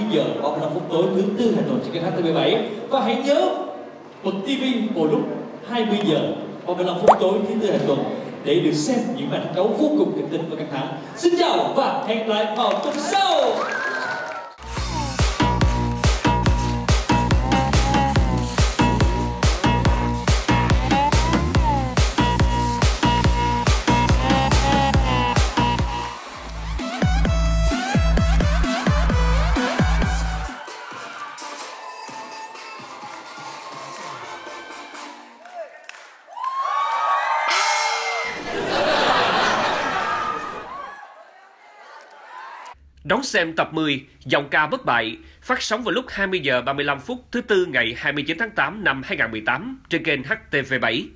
20 giờ, 05 phút tối thứ tư hàng tuần trên kênh HTV7 và hãy nhớ bật TV vào lúc 20 giờ 35 phút tối thứ tư hàng tuần để được xem những màn đấu vô cùng kịch tính và căng thẳng. Xin chào và hẹn lại vào tuần sau. Đón xem tập 10 dòng ca bất bại, phát sóng vào lúc 20 giờ 35 phút thứ tư ngày 29 tháng 8 năm 2018 trên kênh HTV7.